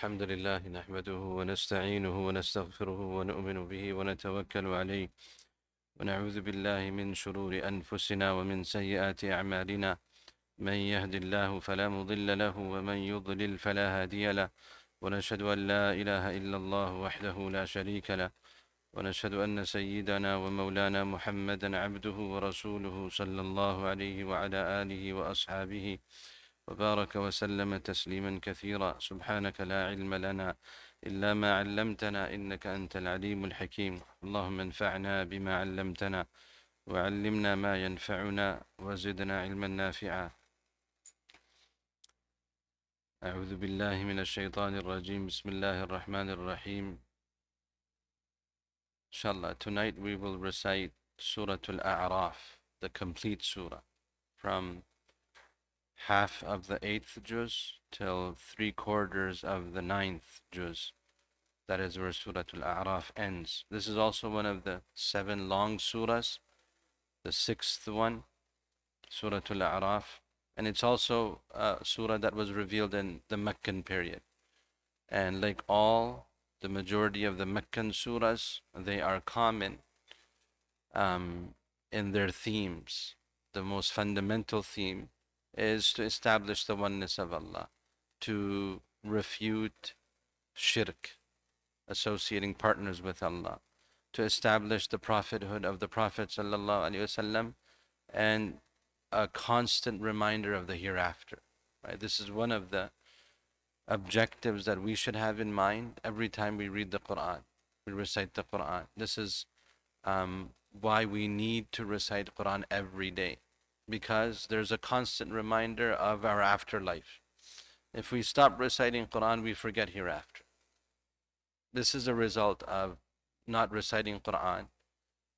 الحمد لله نحمده ونستعينه ونستغفره ونؤمن به ونتوكل عليه ونعوذ بالله من شرور أنفسنا ومن سيئات أعمالنا. من يهد الله فلا مضل له ومن يضلل فلا هادي له. ونشهد أن لا إله إلا الله وحده لا شريك له. ونشهد أن سيدنا ومولانا محمدا عبده ورسوله صلى الله عليه وعلى آله وأصحابه وبارك وسلم تسليما كثيرا. سبحانك لا علم لنا إلا ما علمتنا إنك أنت العليم الحكيم. اللهم انفعنا بما علمتنا وعلمنا ما ينفعنا وزدنا علما نافعا. أعوذ بالله من الشيطان الرجيم. بسم الله الرحمن الرحيم. Inshallah, tonight we will recite Surah Al-A'raf, the complete surah, from half of the eighth juz till three quarters of the ninth juz. That is where Surah Al-A'raf ends. This is also one of the seven long surahs, the sixth one, Surah Al-A'raf, and it's also a surah that was revealed in the Meccan period. And like all the majority of the Meccan surahs, they are common um, in their themes. The most fundamental theme is to establish the oneness of Allah, to refute shirk, associating partners with Allah, to establish the prophethood of the Prophet wasallam, and a constant reminder of the hereafter. Right? This is one of the objectives that we should have in mind every time we read the Quran, we recite the Quran. This is um, why we need to recite Quran every day because there's a constant reminder of our afterlife. If we stop reciting Quran, we forget hereafter. This is a result of not reciting Quran,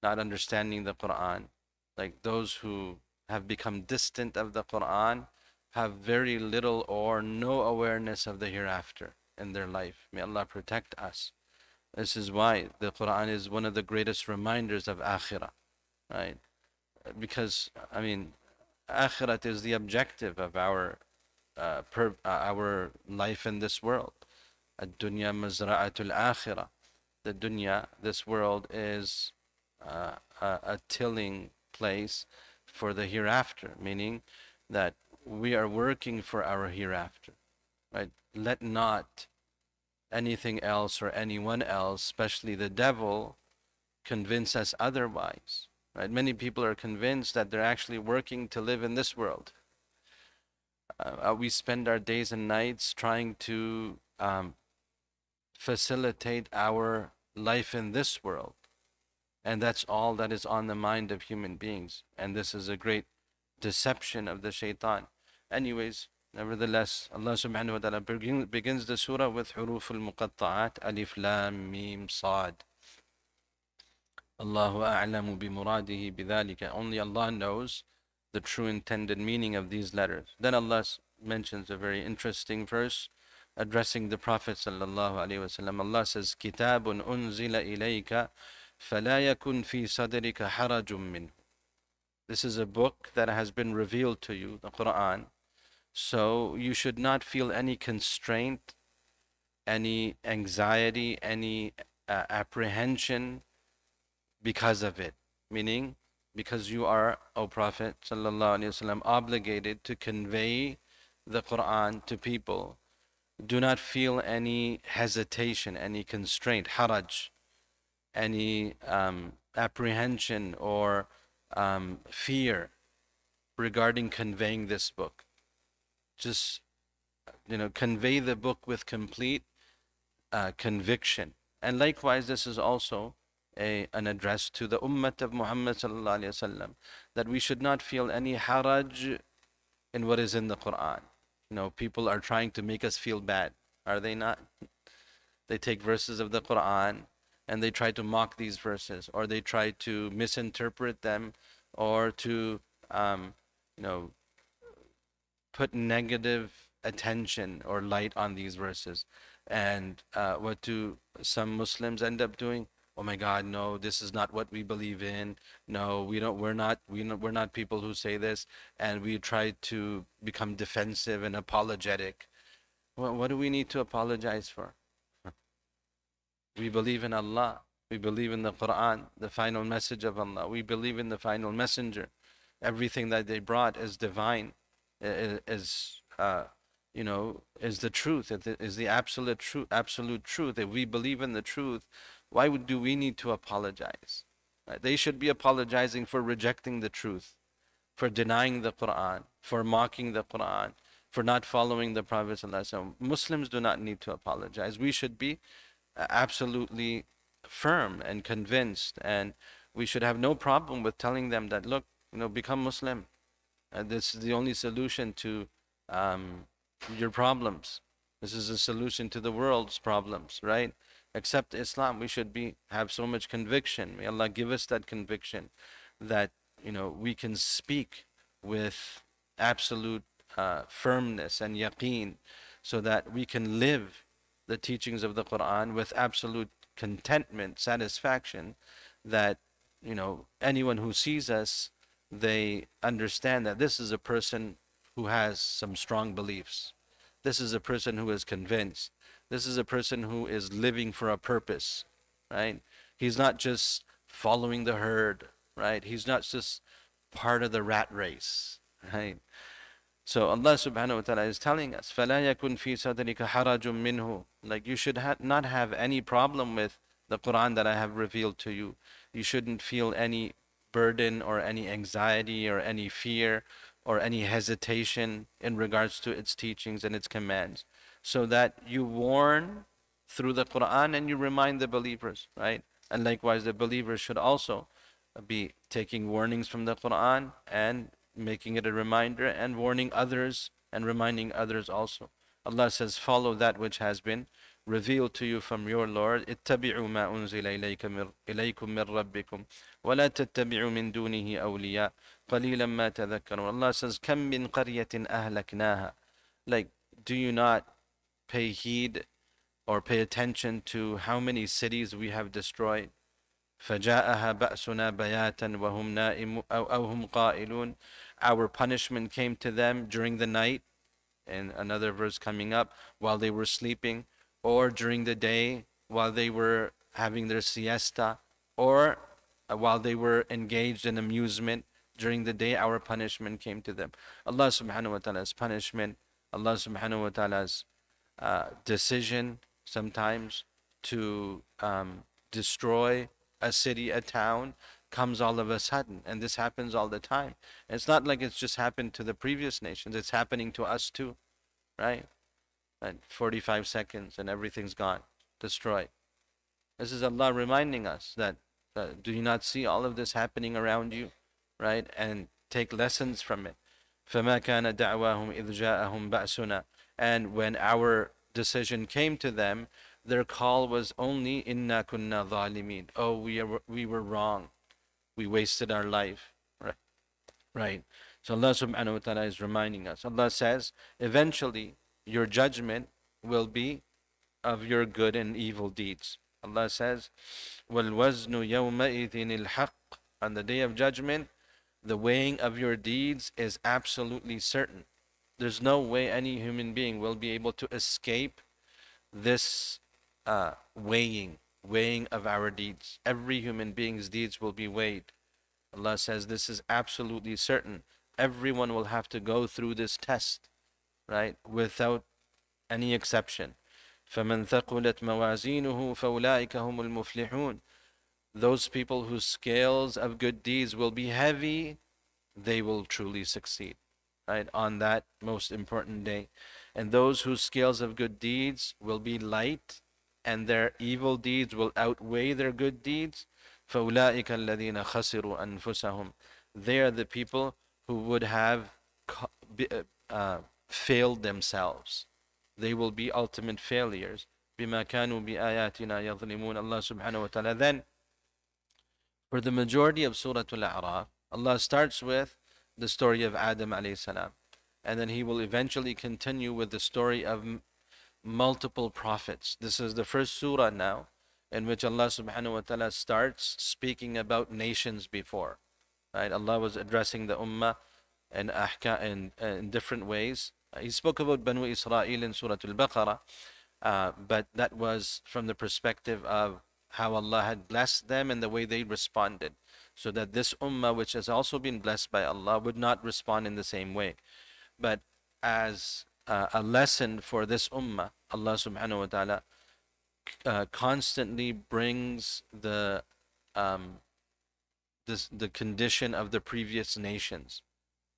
not understanding the Quran. Like those who have become distant of the Quran have very little or no awareness of the hereafter in their life. May Allah protect us. This is why the Quran is one of the greatest reminders of akhirah, right? Because, I mean, akhirat is the objective of our uh, per, uh, our life in this world. Ad-dunya mazra'atul akhirah. The dunya, this world, is uh, a, a tilling place for the hereafter, meaning that we are working for our hereafter. Right? Let not anything else or anyone else, especially the devil, convince us otherwise. Right? Many people are convinced that they're actually working to live in this world. Uh, we spend our days and nights trying to um, facilitate our life in this world. And that's all that is on the mind of human beings. And this is a great deception of the shaitan. Anyways, nevertheless, Allah subhanahu wa ta'ala begins the surah with huruf al-muqatta'at, alif, lam, mim, sad. Allahu a'lamu bi muradihi bidhalika. Only Allah knows the true intended meaning of these letters. Then Allah mentions a very interesting verse addressing the Prophet sallallahu alaihi wasallam. Allah says, "Kitabun unzila ilayka, fala yakun fi sadrika harajun minhu." This is a book that has been revealed to you, the Quran. So you should not feel any constraint, any anxiety, any uh, apprehension because of it. Meaning, because you are, O Prophet وسلم, obligated to convey the Quran to people. Do not feel any hesitation, any constraint, haraj, any um, apprehension or um, fear regarding conveying this book. Just, you know, convey the book with complete uh, conviction. And likewise, this is also a, an address to the ummah of Muhammad sallallahu that we should not feel any haraj in what is in the Quran. You know, people are trying to make us feel bad, are they not? They take verses of the Quran and they try to mock these verses, or they try to misinterpret them, or to, um, you know, put negative attention or light on these verses. And uh, what do some Muslims end up doing? Oh my god no this is not what we believe in no we don't we're not we we're not people who say this and we try to become defensive and apologetic What, what do we need to apologize for? We believe in Allah. We believe in the Quran, the final message of Allah. We believe in the final messenger. Everything that they brought is divine, is, uh, you know, is the truth, is the absolute truth. Absolute truth. If we believe in the truth, why would, do we need to apologize? They should be apologizing for rejecting the truth, for denying the Quran, for mocking the Quran, for not following the Prophet. ﷺ. Muslims do not need to apologize. We should be absolutely firm and convinced, and we should have no problem with telling them that, look, you know, become Muslim. Uh, this is the only solution to um, your problems. This is a solution to the world's problems, right? Accept Islam. We should be have so much conviction. May Allah give us that conviction that you know we can speak with absolute uh, firmness and yaqeen, so that we can live the teachings of the Quran with absolute contentment, satisfaction, that you know anyone who sees us, they understand that this is a person who has some strong beliefs. This is a person who is convinced. This is a person who is living for a purpose, right? He's not just following the herd, right? He's not just part of the rat race, right? So Allah subhanahu wa ta'ala is telling us, فَلَا يَكُنْ فِي صَدْرِكَ حَرَجٌ مِّنْهُ Like you should ha- not have any problem with the Quran that I have revealed to you. You shouldn't feel any burden or any anxiety or any fear or any hesitation in regards to its teachings and its commands. So that you warn through the Quran and you remind the believers, right? And likewise, the believers should also be taking warnings from the Quran and making it a reminder and warning others and reminding others also. Allah says, follow that which has been revealed to you from your Lord. اتبعوا ما أنزل إليكم من ربكم ولا تتبعوا من دونه أولياء قليلا ما تذكرون. Allah says, كم من قرية أهلكناها. Like, do you not pay heed or pay attention to how many cities we have destroyed? فجاءها بأسنا بياتا وهم نائم أو, أو هم قائلون Our punishment came to them during the night and another verse coming up while they were sleeping or during the day while they were having their siesta or uh, while they were engaged in amusement during the day our punishment came to them Allah subhanahu wa ta'ala's punishment Allah subhanahu wa ta'ala's uh, decision sometimes to um, destroy a city, a town, comes all of a sudden. And this happens all the time. And it's not like it's just happened to the previous nations, it's happening to us too, right? And 45 seconds and everything's gone, destroyed. This is Allah reminding us that uh, do you not see all of this happening around you, right? And take lessons from it. فما كان دعواهم إذ جاءهم بأسنا and when our decision came to them their call was only inna kunna zalimin. Oh, we are, we were wrong. We wasted our life. Right. Right. So Allah subhanahu wa ta'ala is reminding us. Allah says, eventually your judgment will be of your good and evil deeds. Allah says, وَالْوَزْنُ يَوْمَئِذٍ الْحَقِّ On the day of judgment, the weighing of your deeds is absolutely certain. There's no way any human being will be able to escape this uh, weighing, weighing of our deeds. Every human being's deeds will be weighed. Allah says this is absolutely certain. Everyone will have to go through this test, right? Without any exception. فمن ثقلت موازينه فأولئك هم المفلحون Those people whose scales of good deeds will be heavy, they will truly succeed, right? On that most important day. And those whose scales of good deeds will be light, and their evil deeds will outweigh their good deeds, فَأُولَٰئِكَ الَّذِينَ خَسِرُوا أَنفُسَهُمْ They are the people who would have uh, uh, failed themselves. They will be ultimate failures. بِمَا كَانُوا بِآيَاتِنَا يَظْلِمُونَ Allah subhanahu wa ta'ala. Then, for the majority of Surah Al-A'raf, Allah starts with the story of Adam. And then he will eventually continue with the story of multiple prophets. This is the first surah now in which Allah subhanahu wa ta'ala starts speaking about nations before. Right? Allah was addressing the ummah and ahka, in, in different ways he spoke about Banu Israel in Surah Al-Baqarah, uh, but that was from the perspective of how Allah had blessed them and the way they responded. So that this ummah, which has also been blessed by Allah, would not respond in the same way. But as uh, a lesson for this ummah, Allah subhanahu wa ta'ala uh, constantly brings the um, this, the condition of the previous nations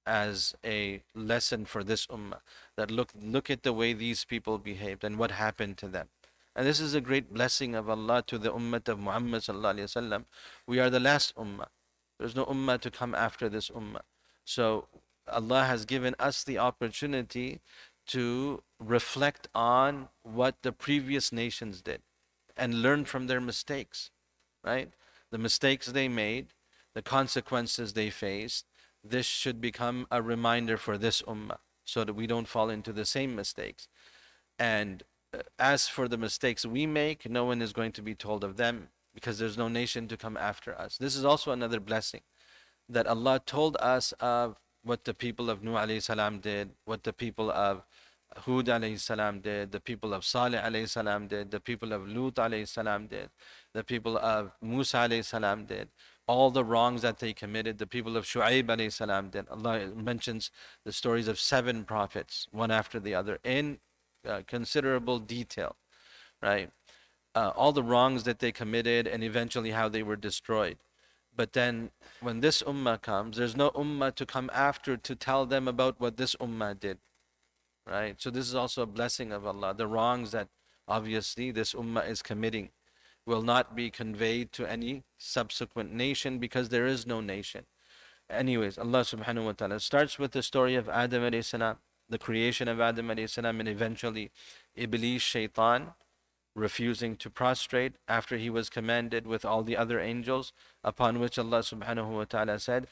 as a lesson for this ummah that look look at the way these people behaved and what happened to them and this is a great blessing of Allah to the ummah of Muhammad we are the last ummah there's no ummah to come after this ummah so Allah has given us the opportunity to reflect on what the previous nations did and learn from their mistakes, right? The mistakes they made, the consequences they faced. This should become a reminder for this ummah so that we don't fall into the same mistakes. And as for the mistakes we make, no one is going to be told of them because there's no nation to come after us. This is also another blessing that Allah told us of what the people of Nuh alayhi salam did, what the people of Hud alayhi salam did, the people of Salih alayhi salam did, the people of Lut alayhi salam did, the people of Musa alayhi salam did, all the wrongs that they committed, the people of Shu'aib alayhi salam did. Allah mentions the stories of seven prophets, one after the other, in uh, considerable detail, right? Uh, all the wrongs that they committed and eventually how they were destroyed. But then when this ummah comes, there's no ummah to come after to tell them about what this ummah did. Right? So this is also a blessing of Allah. The wrongs that obviously this ummah is committing will not be conveyed to any subsequent nation because there is no nation. Anyways, Allah subhanahu wa ta'ala starts with the story of Adam alayhi salam, the creation of Adam alayhi salam, and eventually Iblis, shaitan, refusing to prostrate after he was commanded with all the other angels, upon which Allah subhanahu wa ta'ala said,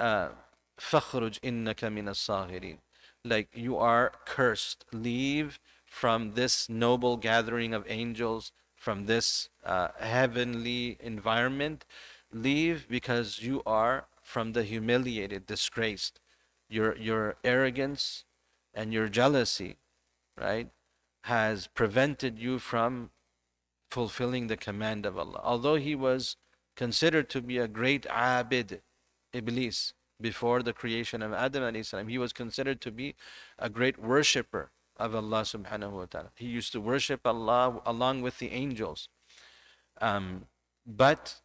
فَخْرُجْ إِنَّكَ مِنَ الصَّاغِرِينَ Like you are cursed. Leave from this noble gathering of angels, from this uh, heavenly environment. Leave because you are from the humiliated, disgraced. Your, your arrogance and your jealousy, right? has prevented you from fulfilling the command of Allah. Although he was considered to be a great abid, Iblis, before the creation of Adam salam, he was considered to be a great worshipper of Allah subhanahu wa ta'ala. He used to worship Allah along with the angels. Um, but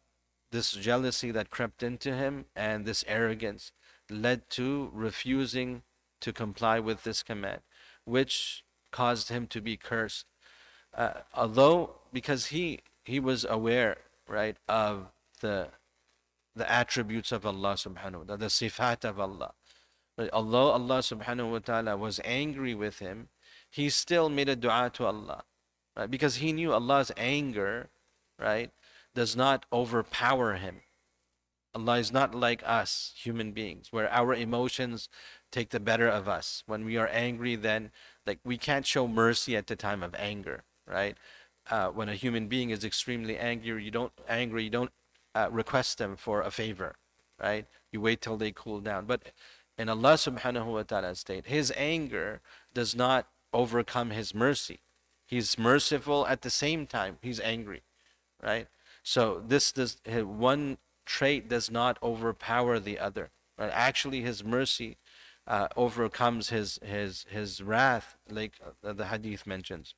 this jealousy that crept into him and this arrogance led to refusing to comply with this command, which caused him to be cursed. Uh, although, because he he was aware, right, of the the attributes of Allah subhanahu wa ta'ala, the sifat of Allah. But although Allah subhanahu wa ta'ala was angry with him, he still made a dua to Allah. Right? Because he knew Allah's anger, right, does not overpower him. Allah is not like us, human beings, where our emotions take the better of us. When we are angry, then like we can't show mercy at the time of anger, right? Uh, when a human being is extremely angry, you don't angry, you don't uh, request them for a favor, right? You wait till they cool down. But in Allah subhanahu wa ta'ala state, his anger does not overcome his mercy. He's merciful at the same time he's angry, right? So this does one trait does not overpower the other. Right? Actually, his mercy uh, overcomes his his his wrath, like uh, the hadith mentions.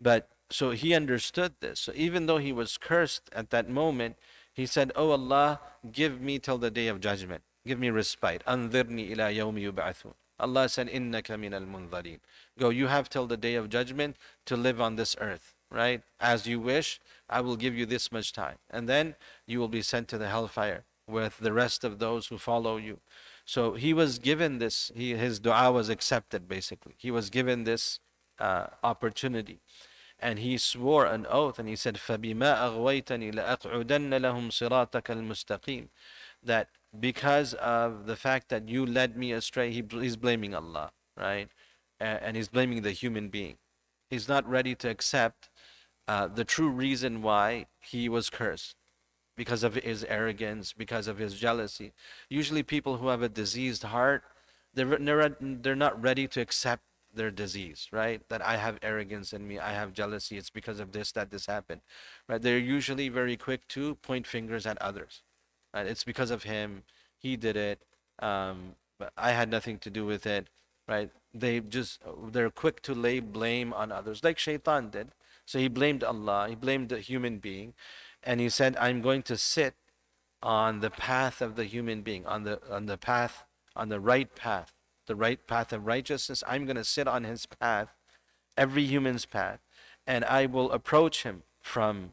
But so he understood this. So even though he was cursed at that moment, he said, "Oh Allah, give me till the day of judgment. Give me respite. Anzirni ila yawmi yub'athun." Allah said, "Innaka min al Go, you have till the day of judgment to live on this earth, right? As you wish. I will give you this much time, and then you will be sent to the hellfire with the rest of those who follow you. So he was given this, he, his dua was accepted basically. He was given this uh, opportunity. And he swore an oath and he said, فَبِمَا أَغْوَيْتَنِي لَأَقْعُدَنَّ لَهُمْ صِرَاطَكَ الْمُسْتَقِيمِ That because of the fact that you led me astray, he, he's blaming Allah, right? and he's blaming the human being. He's not ready to accept uh, the true reason why he was cursed because of his arrogance, because of his jealousy. Usually, people who have a diseased heart, They're, they're, not ready to accept their disease, right? That I have arrogance in me, I have jealousy, it's because of this that this happened, right? They're usually very quick to point fingers at others, right? It's because of him, he did it, um, but I had nothing to do with it, right? They just, they're quick to lay blame on others, like Shaitan did. So he blamed Allah, he blamed the human being, and he said, I'm going to sit on the path of the human being, on the, on the path, on the right path the right path of righteousness. I'm going to sit on his path, every human's path, and I will approach him from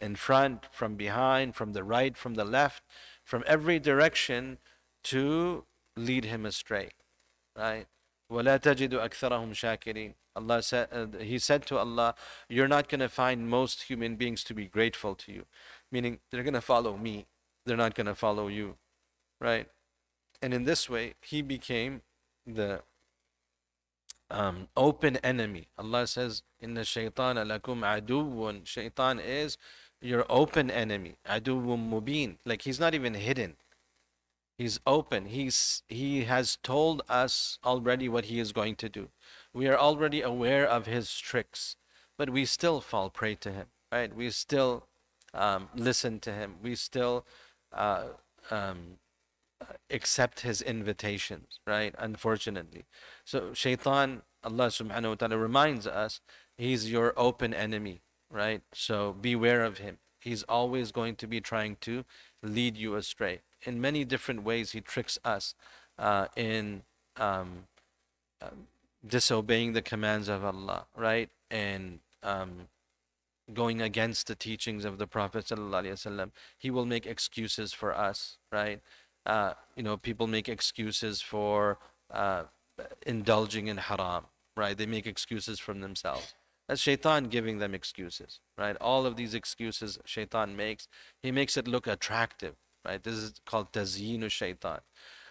in front, from behind, from the right, from the left, from every direction to lead him astray. Right? وَلَا تَجِدُ أَكْثَرَهُمْ شَاكِرِينَ Allah said, uh, He said to Allah, You're not going to find most human beings to be grateful to you. Meaning, they're going to follow me. They're not going to follow you. Right? And in this way, he became the um, open enemy. Allah says, "Inna shaytan lakum aduwwun." Shaitan is your open enemy. Aduwwun mubin. Like he's not even hidden. He's open. He's he has told us already what he is going to do. We are already aware of his tricks, but we still fall prey to him. Right? We still um, listen to him. We still uh, um, accept his invitations, right? Unfortunately. So shaitan, Allah subhanahu wa ta'ala reminds us, he's your open enemy, right? So beware of him. He's always going to be trying to lead you astray. In many different ways, he tricks us uh, in um, uh, disobeying the commands of Allah, right? And um, going against the teachings of the Prophet ﷺ. He will make excuses for us, right? uh, you know, people make excuses for uh, indulging in haram, right? They make excuses from themselves. That's shaitan giving them excuses, right? All of these excuses shaitan makes, he makes it look attractive, right? This is called tazyinu shaitan.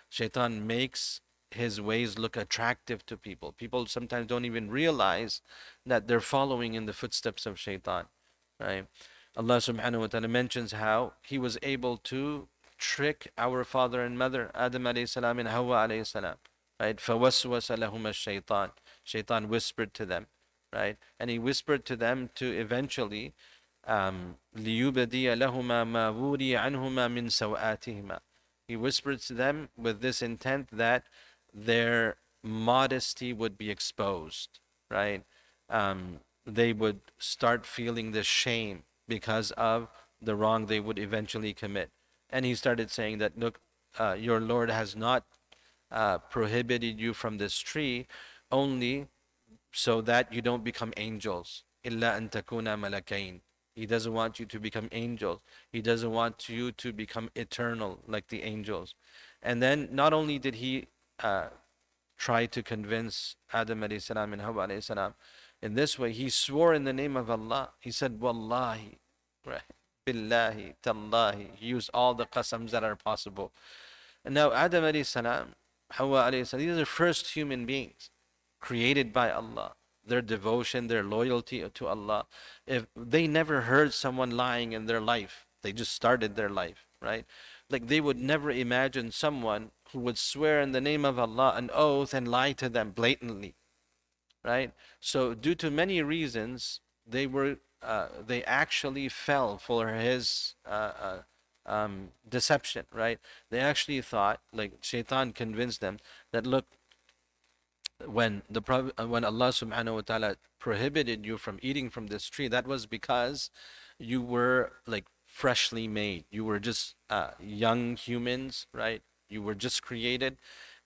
Shaitan makes his ways look attractive to people. People sometimes don't even realize that they're following in the footsteps of shaitan, right? Allah subhanahu wa ta'ala mentions how he was able to trick our father and mother, Adam alayhi salam and Hawa alayhi salam. Right? فَوَسْوَسَ لَهُمَ الشَّيْطَانِ Shaitan whispered to them. Right? And he whispered to them to eventually um, لِيُبَدِيَ لَهُمَا مَا وُورِيَ عَنْهُمَا مِنْ سَوْآتِهِمَا He whispered to them with this intent that their modesty would be exposed. Right? Um, they would start feeling the shame because of the wrong they would eventually commit and he started saying that look uh, your lord has not uh, prohibited you from this tree only so that you don't become angels illa an takuna malakain he doesn't want you to become angels he doesn't want you to become eternal like the angels and then not only did he uh, try to convince adam salam and hawa salam in this way he swore in the name of allah he said wallahi right billahi, tallahi. He used all the qasams that are possible. And now Adam salam, Hawa salam, these are first human beings created by Allah. Their devotion, their loyalty to Allah. If they never heard someone lying in their life, they just started their life, right? Like they would never imagine someone who would swear in the name of Allah an oath and lie to them blatantly, right? So due to many reasons, they were uh, they actually fell for his uh, uh, um, deception, right? They actually thought, like Shaitan convinced them that look, when the uh, when Allah Subhanahu wa Taala prohibited you from eating from this tree, that was because you were like freshly made. You were just uh, young humans, right? You were just created,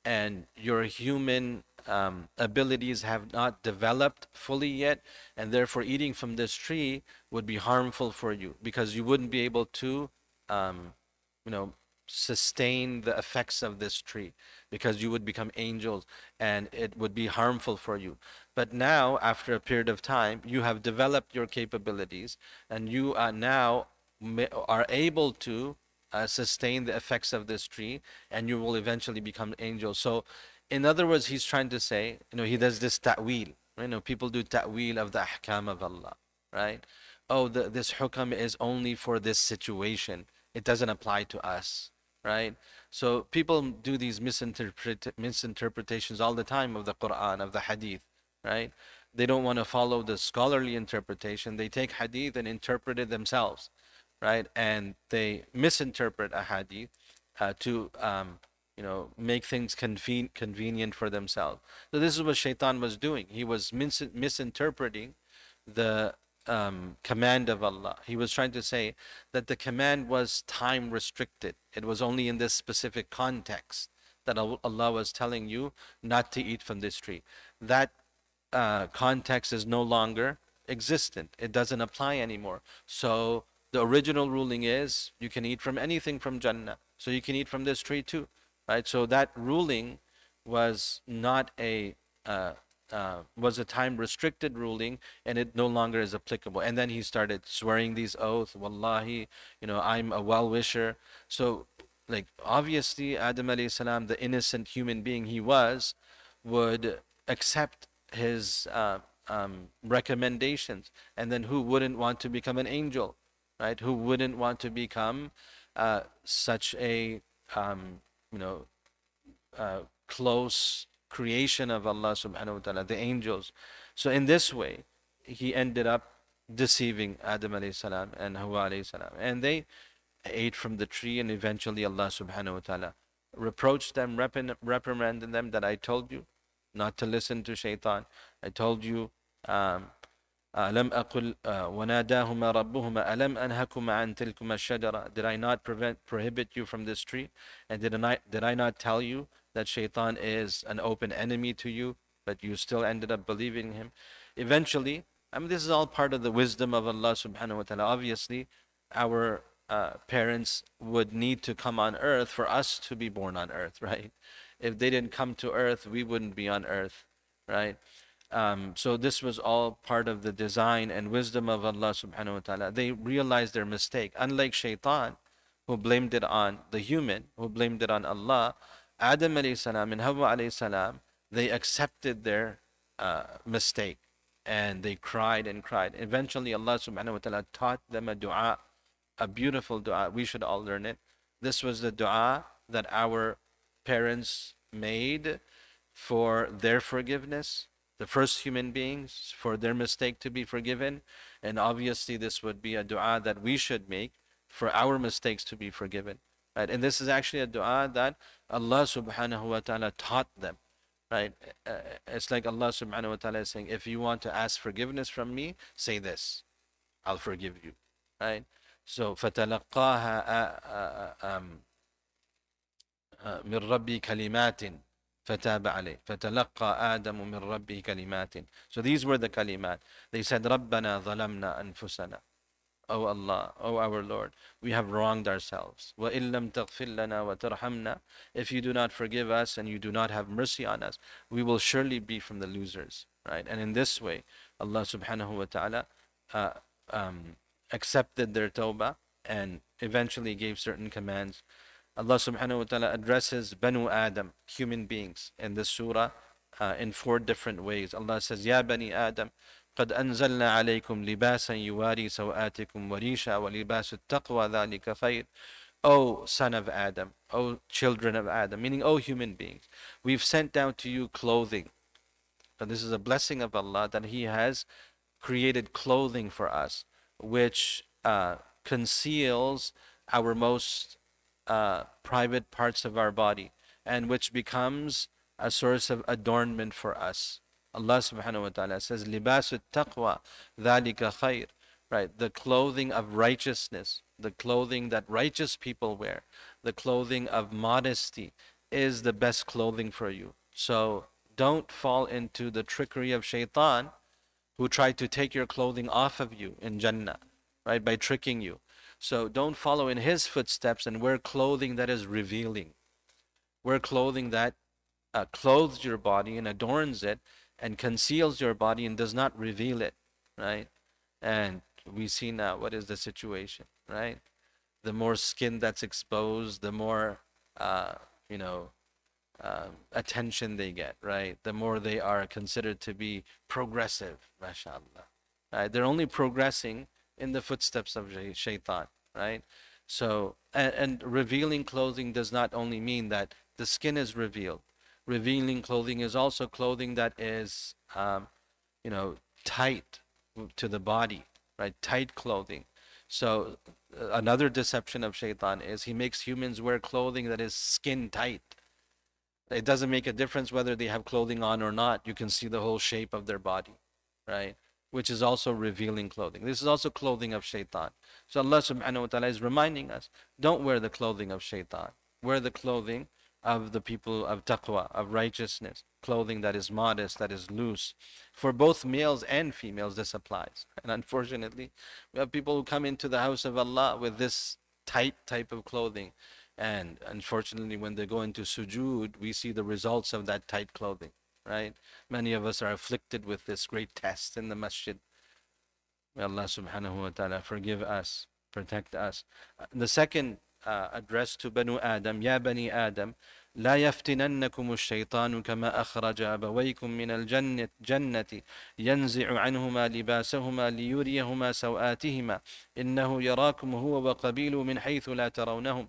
and your human um, abilities have not developed fully yet, and therefore eating from this tree would be harmful for you because you wouldn't be able to, um, you know, sustain the effects of this tree because you would become angels and it would be harmful for you. But now, after a period of time, you have developed your capabilities and you are now are able to uh, sustain the effects of this tree and you will eventually become angels. So in other words, he's trying to say, you know, he does this ta'wil. You know, people do ta'wil of the ahkam of Allah, right? Oh, the, this hukam is only for this situation. It doesn't apply to us, right? So people do these misinterpret misinterpretations all the time of the Quran, of the Hadith, right? They don't want to follow the scholarly interpretation. They take Hadith and interpret it themselves, right? And they misinterpret a Hadith uh, to, um, you know, make things conven- convenient for themselves. So this is what Shaitan was doing. He was mis- misinterpreting the um, command of Allah. He was trying to say that the command was time restricted. It was only in this specific context that Allah was telling you not to eat from this tree. That uh, context is no longer existent. It doesn't apply anymore. So the original ruling is you can eat from anything from Jannah. So you can eat from this tree too, right? So that ruling was not a uh, uh, was a time restricted ruling and it no longer is applicable. And then he started swearing these oaths, Wallahi, you know, I'm a well wisher. So, like, obviously, Adam alayhi salam, the innocent human being he was, would accept his uh, um, recommendations. And then who wouldn't want to become an angel, right? Who wouldn't want to become uh, such a, um, you know, uh, close creation of Allah subhanahu wa ta'ala, the angels. So in this way, he ended up deceiving Adam alayhi salam and Hawa alayhi salam. And they ate from the tree and eventually Allah subhanahu wa ta'ala reproached them, reprimanded them that I told you not to listen to shaitan. I told you um, ألم أقل وناداهما ربهما ألم أنهكما عن تلكما الشجرة Did I not prevent, prohibit you from this tree? And did I, did I not tell you that shaitan is an open enemy to you, but you still ended up believing him? Eventually, I mean, this is all part of the wisdom of Allah subhanahu wa ta'ala. Obviously, our uh, parents would need to come on earth for us to be born on earth, right? If they didn't come to earth, we wouldn't be on earth, right? Um, so this was all part of the design and wisdom of Allah subhanahu wa ta'ala. They realized their mistake. Unlike shaitan, who blamed it on the human, who blamed it on Allah, Adam alayhi salam and Hawa alayhi salam, they accepted their uh, mistake and they cried and cried. Eventually Allah subhanahu wa ta'ala taught them a dua, a beautiful dua. We should all learn it. This was the dua that our parents made for their forgiveness the first human beings for their mistake to be forgiven. And obviously, this would be a dua that we should make for our mistakes to be forgiven. Right? And this is actually a dua that Allah subhanahu wa ta'ala taught them. Right? Uh, it's like Allah subhanahu wa ta'ala is saying, if you want to ask forgiveness from me, say this. I'll forgive you. Right? So, فَتَلَقَّاهَا من ربي كلمات فتاب عليه فتلقى آدم من ربه كلمات So these were the kalimat. They said ربنا ظلمنا أنفسنا O Allah, O our Lord, we have wronged ourselves. If you do not forgive us and you do not have mercy on us, we will surely be from the losers. Right? And in this way, Allah subhanahu wa ta'ala uh, um, accepted their tawbah and eventually gave certain commands. Allah subhanahu wa ta'ala addresses Banu Adam, human beings, in this surah uh, in four different ways. Allah says, Ya Bani Adam, قد أنزلنا عليكم لباسا يواري سوآتكم وريشا ولباس التقوى ذلك خير O son of Adam, O children of Adam, meaning O human beings, we've sent down to you clothing. But this is a blessing of Allah that He has created clothing for us, which uh, conceals our most uh, private parts of our body and which becomes a source of adornment for us. Allah subhanahu wa ta'ala says, Libasu taqwa, dhalika khair. Right, the clothing of righteousness, the clothing that righteous people wear, the clothing of modesty is the best clothing for you. So don't fall into the trickery of shaitan who tried to take your clothing off of you in Jannah, right, by tricking you. So don't follow in his footsteps and wear clothing that is revealing. Wear clothing that uh, clothes your body and adorns it and conceals your body and does not reveal it, right? And we see now what is the situation, right? The more skin that's exposed, the more, uh, you know, uh, attention they get, right? The more they are considered to be progressive, mashallah. Right? They're only progressing in the footsteps of shaitan, right? So, and, and revealing clothing does not only mean that the skin is revealed. Revealing clothing is also clothing that is, um, you know, tight to the body, right? Tight clothing. So, uh, another deception of shaitan is he makes humans wear clothing that is skin tight. It doesn't make a difference whether they have clothing on or not. You can see the whole shape of their body, right? Which is also revealing clothing. This is also clothing of shaitan. So Allah subhanahu wa ta'ala is reminding us don't wear the clothing of shaitan. Wear the clothing of the people of taqwa, of righteousness, clothing that is modest, that is loose. For both males and females, this applies. And unfortunately, we have people who come into the house of Allah with this tight type of clothing. And unfortunately, when they go into sujood, we see the results of that tight clothing, right? Many of us are afflicted with this great test in the masjid. May Allah subhanahu wa ta'ala forgive us, protect us. The second uh, address to Banu Adam, Ya Bani Adam, لا يفتننكم الشيطان كما أخرج أبويكم من الجنة جنة ينزع عنهما لباسهما ليريهما سوآتهما إنه يراكم هو وقبيله من حيث لا ترونهم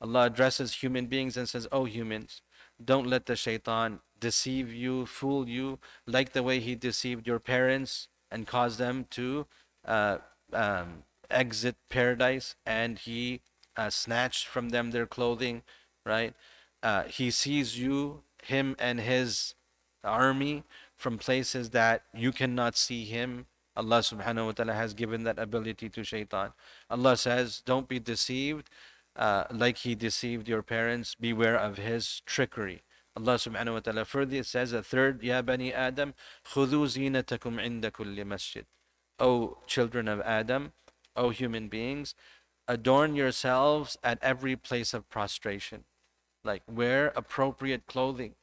Allah addresses human beings and says, Oh humans, don't let the shaitan deceive you, fool you, like the way he deceived your parents and caused them to uh, um, exit paradise and he uh, snatched from them their clothing, right? Uh, he sees you, him and his army from places that you cannot see him. Allah subhanahu wa ta'ala has given that ability to shaitan. Allah says, Don't be deceived uh, like he deceived your parents, beware of his trickery. Allah subhanahu wa ta'ala further says a third, Ya Bani Adam, خُذُوا زِينَتَكُمْ عِنْدَ كُلِّ مَسْجِدٍ O children of Adam, O human beings, adorn yourselves at every place of prostration. Like wear appropriate clothing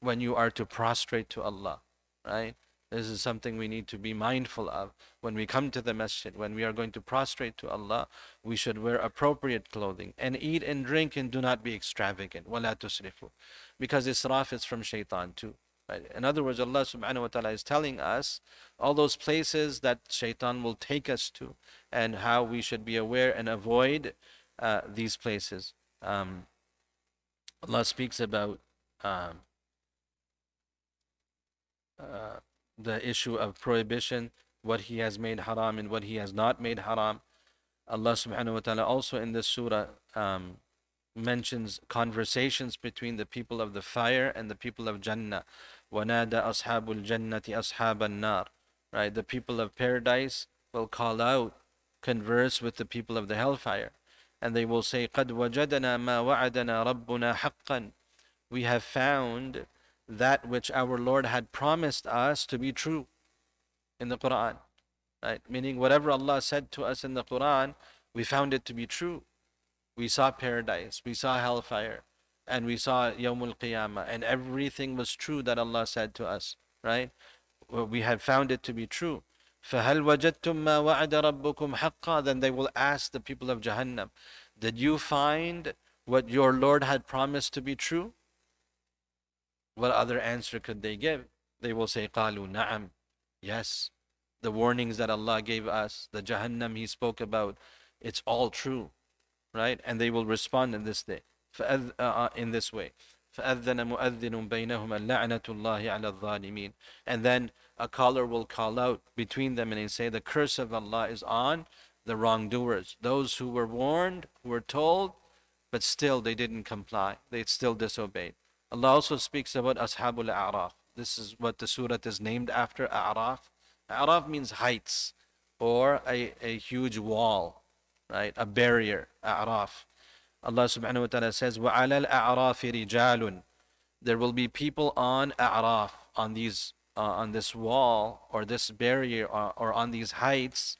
when you are to prostrate to Allah, right? This is something we need to be mindful of. When we come to the masjid, when we are going to prostrate to Allah, we should wear appropriate clothing and eat and drink and do not be extravagant. وَلَا تُسْرِفُوا Because israf is from shaitan too. Right? In other words, Allah subhanahu wa ta'ala is telling us all those places that shaitan will take us to and how we should be aware and avoid uh, these places. Um, Allah speaks about um, uh, the issue of prohibition, what he has made haram and what he has not made haram. Allah subhanahu wa ta'ala also in this surah um, mentions conversations between the people of the fire and the people of Jannah. وَنَادَى أَصْحَابُ الْجَنَّةِ أَصْحَابَ النَّارِ Right, the people of paradise will call out, converse with the people of the hellfire. And they will say, قَدْ وَجَدَنَا مَا وَعَدَنَا رَبُّنَا حَقًّا We have found that which our Lord had promised us to be true in the Quran. Right? Meaning whatever Allah said to us in the Quran, we found it to be true. We saw paradise, we saw hellfire, and we saw Yawmul Qiyamah, and everything was true that Allah said to us, right? We had found it to be true. فَهَلْ وَجَدْتُم مَّا وَعَدَ رَبُّكُمْ حَقًّا Then they will ask the people of Jahannam, Did you find what your Lord had promised to be true? What other answer could they give? They will say, قالوا نعم. Yes. The warnings that Allah gave us, the Jahannam He spoke about, it's all true. Right? And they will respond in this day, uh, in this way. فأذن مؤذن بينهما لعنة الله على الظالمين and then a caller will call out between them and say the curse of Allah is on the wrongdoers those who were warned who were told but still they didn't comply they still disobeyed Allah also speaks about Ashabul A'raf. This is what the surah is named after, A'raf. A'raf means heights or a, a huge wall, right? A barrier, A'raf. Allah subhanahu wa ta'ala says, وَعَلَى الْأَعْرَافِ رِجَالٌ There will be people on A'raf, on these uh, on this wall or this barrier or, or on these heights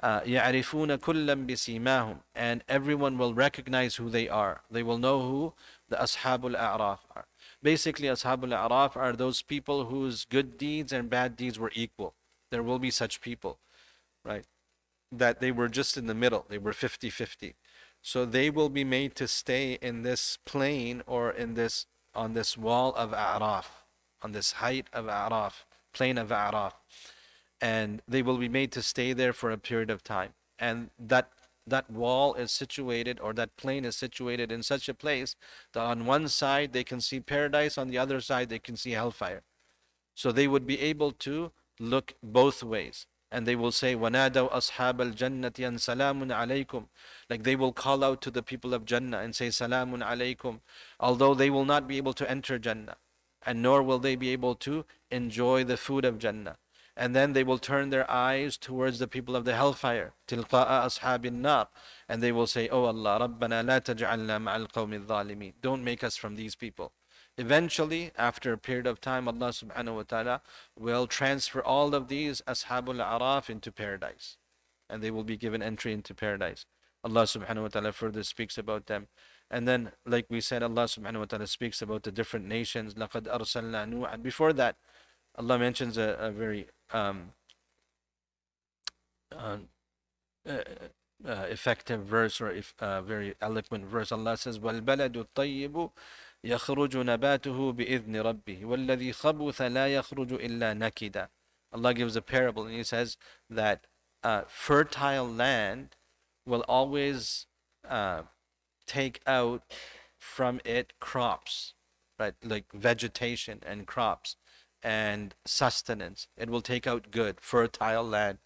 uh, يعرفون كلا بسيماهم and everyone will recognize who they are they will know who the Ashabul A'raf are. Basically, Ashabul A'raf are those people whose good deeds and bad deeds were equal. There will be such people, right? That they were just in the middle, they were 50 50. So they will be made to stay in this plane or in this on this wall of A'raf, on this height of A'raf, plane of A'raf. And they will be made to stay there for a period of time. And that that wall is situated or that plane is situated in such a place that on one side they can see paradise, on the other side they can see hellfire. So they would be able to look both ways. And they will say, وَنَادَوْا أَصْحَابَ الْجَنَّةِ أَنْ سَلَامٌ عَلَيْكُمْ like they will call out to the people of Jannah and say, Salamun alaykum, although they will not be able to enter Jannah, and nor will they be able to enjoy the food of Jannah. And then they will turn their eyes towards the people of the hellfire, tilqa'a ashabin nar, and they will say, Oh Allah, Rabbana la taj'alna ma'al. Don't make us from these people. Eventually, after a period of time, Allah subhanahu wa ta'ala will transfer all of these ashabul araf into paradise. And they will be given entry into paradise. Allah subhanahu wa ta'ala further speaks about them and then, like we said, Allah subhanahu wa ta'ala speaks about the different nations. لَقَدْ أَرْسَلْنَا نُوحًا Before that, Allah mentions a, a very um, uh, uh, uh, effective verse or if, uh, very eloquent verse. Allah says, وَالْبَلَدُ الطَّيِّبُ يخرج نباته بإذن ربه والذي خبث لا يخرج إلا نكدا Allah gives a parable and he says that uh, fertile land will always uh, take out from it crops, right? Like vegetation and crops and sustenance. It will take out good, fertile land.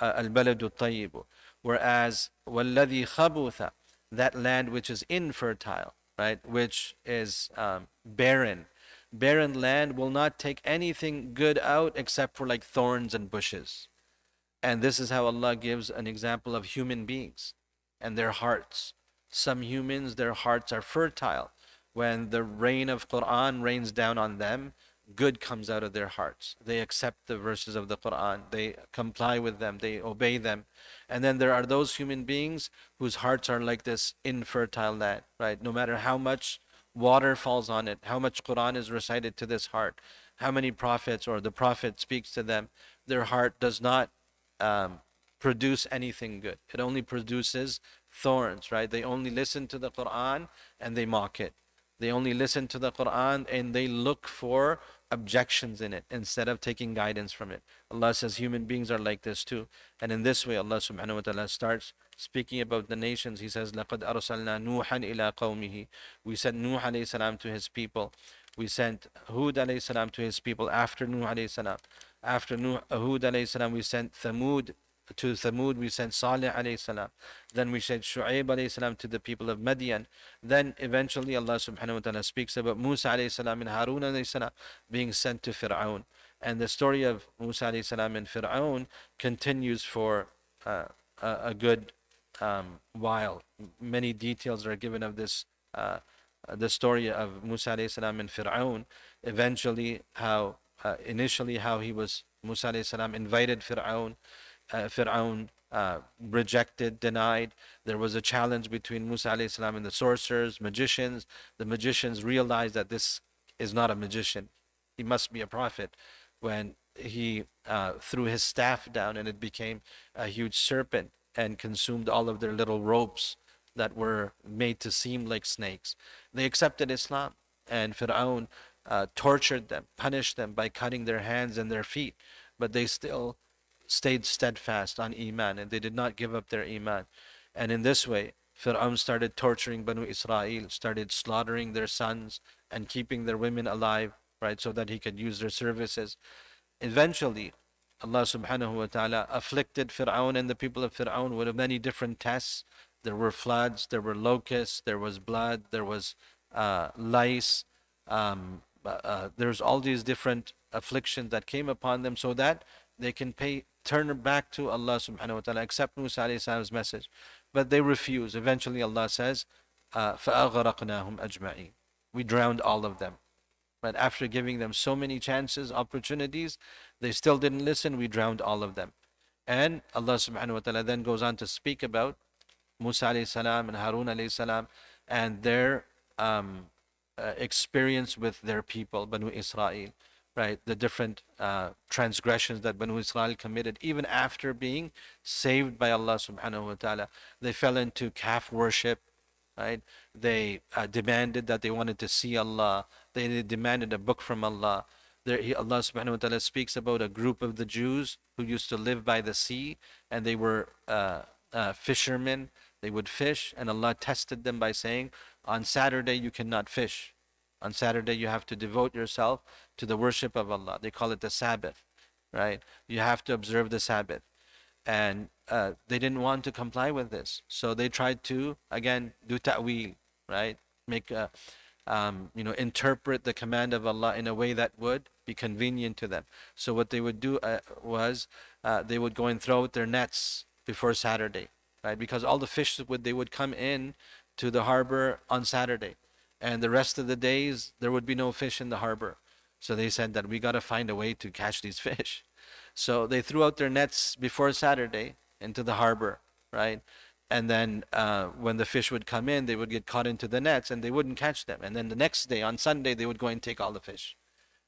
Al-baladu uh, Whereas, وَالَّذِي خَبُثَ That land which is infertile, right, which is um, barren. Barren land will not take anything good out except for like thorns and bushes. and this is how Allah gives an example of human beings and their hearts. Some humans, their hearts are fertile. When the rain of Quran rains down on them, good comes out of their hearts. They accept the verses of the Quran, they comply with them, they obey them. And then there are those human beings whose hearts are like this infertile land, right? No matter how much water falls on it, how much Quran is recited to this heart, how many prophets or the prophet speaks to them, their heart does not um, produce anything good. It only produces thorns, right? They only listen to the Quran and they mock it. They only listen to the Quran and they look for objections in it instead of taking guidance from it. Allah says human beings are like this too. And in this way, Allah subhanahu wa ta'ala starts speaking about the nations. He says, لَقَدْ أَرْسَلْنَا نُوحًا إِلَىٰ قَوْمِهِ We sent Nuh alayhi salam to his people. We sent Hud alayhi salam to his people after Nuh alayhi salam. After Nuh, Hud alayhi salam, we sent Thamud to Thamud, we sent Salih alayhi salam. Then we sent Shu'aib alayhi salam to the people of Madian. Then eventually Allah subhanahu wa ta'ala speaks about Musa alayhi salam and Harun alayhi salam being sent to Fir'aun. And the story of Musa alayhi salam and Fir'aun continues for uh, a, a, good um, while. Many details are given of this, uh, the story of Musa alayhi salam and Fir'aun. Eventually, how uh, initially how he was Musa salam invited Fir'aun uh, Fir'aun uh, rejected, denied. There was a challenge between Musa salam and the sorcerers, magicians. The magicians realized that this is not a magician. He must be a prophet. When he uh, threw his staff down and it became a huge serpent and consumed all of their little ropes that were made to seem like snakes. They accepted Islam and Fir'aun uh, tortured them, punished them by cutting their hands and their feet, but they still stayed steadfast on Iman and they did not give up their Iman. And in this way, Fir'aun started torturing Banu Israel, started slaughtering their sons and keeping their women alive, right, so that he could use their services. Eventually, Allah subhanahu wa ta'ala afflicted Fir'aun and the people of Fir'aun with many different tests. There were floods, there were locusts, there was blood, there was uh, lice, um, uh, uh there's all these different afflictions that came upon them so that they can pay turn back to Allah subhanahu wa ta'ala, accept Musa alayhi salam's message. But they refuse. Eventually Allah says, uh, فَأَغْرَقْنَاهُمْ أَجْمَعِينَ We drowned all of them. But after giving them so many chances, opportunities, they still didn't listen, we drowned all of them. And Allah subhanahu wa ta'ala then goes on to speak about Musa alayhi salam and Harun alayhi salam and their um, uh, experience with their people, Banu Israel right? The different uh, transgressions that Banu Israel committed, even after being saved by Allah subhanahu wa ta'ala. They fell into calf worship, right? They uh, demanded that they wanted to see Allah. They demanded a book from Allah. There, he, Allah subhanahu wa ta'ala speaks about a group of the Jews who used to live by the sea and they were uh, uh, fishermen, they would fish, and Allah tested them by saying, On Saturday you cannot fish. On Saturday you have to devote yourself to the worship of Allah. They call it the Sabbath, right? You have to observe the Sabbath. And uh, they didn't want to comply with this. So they tried to, again, do ta'wil, right? Make a, um, you know, interpret the command of Allah in a way that would be convenient to them. So what they would do uh, was uh, they would go and throw out their nets before Saturday, right? Because all the fish would they would come in to the harbor on Saturday, and the rest of the days there would be no fish in the harbor. So they said that we got to find a way to catch these fish. So they threw out their nets before Saturday into the harbor, right? And then uh, when the fish would come in, they would get caught into the nets and they wouldn't catch them. And then the next day, on Sunday, they would go and take all the fish.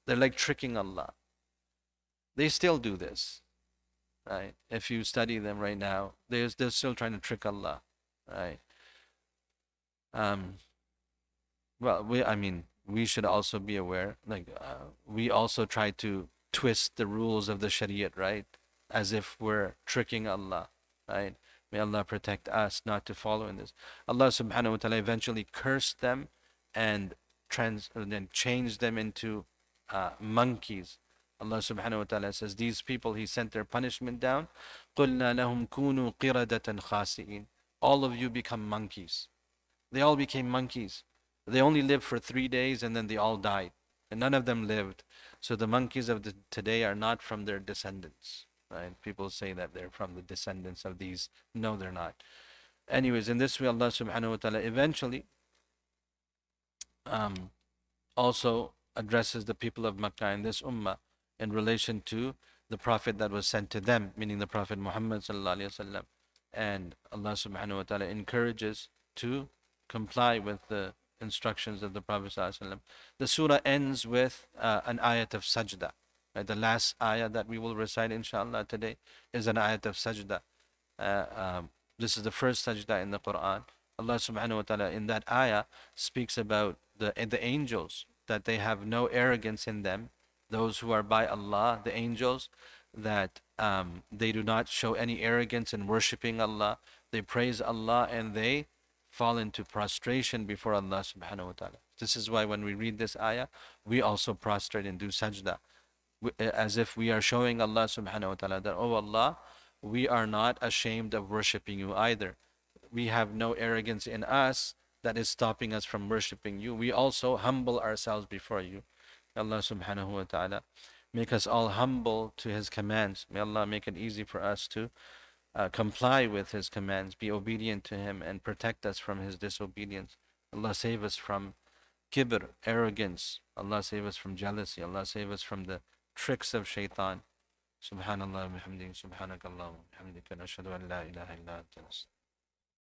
They're like tricking Allah. They still do this, right? If you study them right now, they're, they're still trying to trick Allah, right? Um, well, we, I mean, we should also be aware, like, uh, we also try to twist the rules of the Shariat, right? As if we're tricking Allah, right? May Allah protect us not to follow in this. Allah subhanahu wa ta'ala eventually cursed them and trans and then changed them into uh, monkeys. Allah subhanahu wa ta'ala says, These people, He sent their punishment down. قُلْنَا لَهُمْ كُونُوا قِرَدَةً خَاسِئِينَ All of you become monkeys. They all became monkeys. They only lived for three days and then they all died. And none of them lived. So the monkeys of the, today are not from their descendants. Right? People say that they're from the descendants of these. No, they're not. Anyways, in this way, Allah subhanahu wa ta'ala eventually um, also addresses the people of Makkah and this ummah in relation to the prophet that was sent to them, meaning the Prophet Muhammad sallallahu And Allah subhanahu wa ta'ala encourages to comply with the instructions of the Prophet The surah ends with uh, an ayat of sajda. Right? The last ayah that we will recite inshallah today is an ayat of sajda. Uh, um, this is the first sajda in the Quran. Allah subhanahu wa ta'ala in that ayah speaks about the, the angels that they have no arrogance in them, those who are by Allah, the angels, that um, they do not show any arrogance in worshipping Allah. They praise Allah and they fall into prostration before Allah subhanahu wa ta'ala. This is why when we read this ayah, we also prostrate and do sajda. Eh, as if we are showing Allah subhanahu wa ta'ala that, oh Allah, we are not ashamed of worshipping you either. We have no arrogance in us that is stopping us from worshipping you. We also humble ourselves before you. Allah subhanahu wa ta'ala make us all humble to his commands. May Allah make it easy for us to uh, comply with his commands, be obedient to him and protect us from his disobedience. Allah save us from kibr, arrogance. Allah save us from jealousy. Allah save us from the tricks of shaitan. سبحان الله وبحمده سبحانك اللهم وبحمدك نشهد أن لا إله إلا أنت